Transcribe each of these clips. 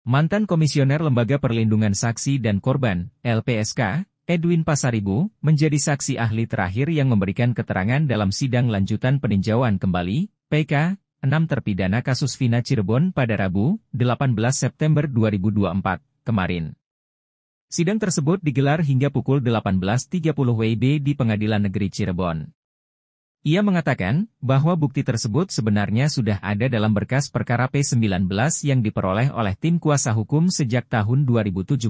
Mantan Komisioner Lembaga Perlindungan Saksi dan Korban, LPSK, Edwin Pasaribu, menjadi saksi ahli terakhir yang memberikan keterangan dalam sidang lanjutan peninjauan kembali, PK, 6 terpidana kasus Vina Cirebon pada Rabu, 18 September 2024, kemarin. Sidang tersebut digelar hingga pukul 18.30 WIB di Pengadilan Negeri Cirebon. Ia mengatakan bahwa bukti tersebut sebenarnya sudah ada dalam berkas perkara P19 yang diperoleh oleh tim kuasa hukum sejak tahun 2017.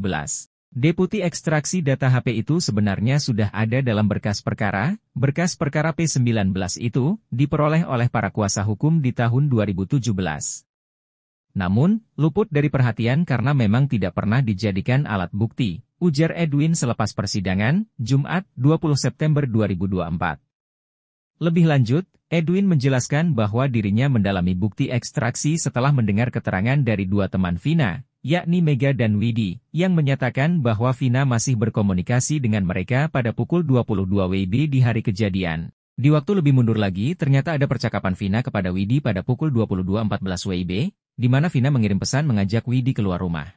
Deputi ekstraksi data HP itu sebenarnya sudah ada dalam berkas perkara, berkas perkara P19 itu diperoleh oleh para kuasa hukum di tahun 2017. Namun, luput dari perhatian karena memang tidak pernah dijadikan alat bukti, ujar Edwin selepas persidangan, Jumat 20 September 2024. Lebih lanjut, Edwin menjelaskan bahwa dirinya mendalami bukti ekstraksi setelah mendengar keterangan dari dua teman Vina, yakni Mega dan Widi, yang menyatakan bahwa Vina masih berkomunikasi dengan mereka pada pukul 22 WIB di hari kejadian. Di waktu lebih mundur lagi, ternyata ada percakapan Vina kepada Widi pada pukul 22.14 WIB, di mana Vina mengirim pesan mengajak Widi keluar rumah.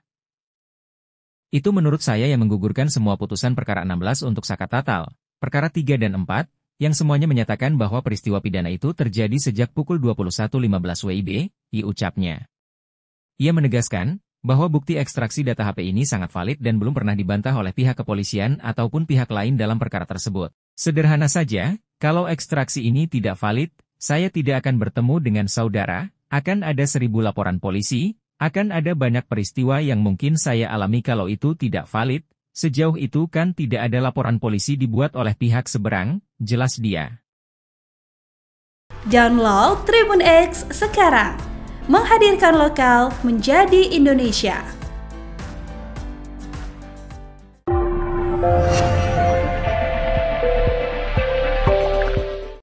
Itu menurut saya yang menggugurkan semua putusan perkara 16 untuk Saka Tatal, perkara 3 dan 4, yang semuanya menyatakan bahwa peristiwa pidana itu terjadi sejak pukul 21.15 WIB, diucapnya. Ia menegaskan, bahwa bukti ekstraksi data HP ini sangat valid dan belum pernah dibantah oleh pihak kepolisian ataupun pihak lain dalam perkara tersebut. Sederhana saja, kalau ekstraksi ini tidak valid, saya tidak akan bertemu dengan saudara, akan ada seribu laporan polisi, akan ada banyak peristiwa yang mungkin saya alami kalau itu tidak valid, Sejauh itu kan tidak ada laporan polisi dibuat oleh pihak seberang, jelas dia. Download Tribun X sekarang. Menghadirkan lokal menjadi Indonesia.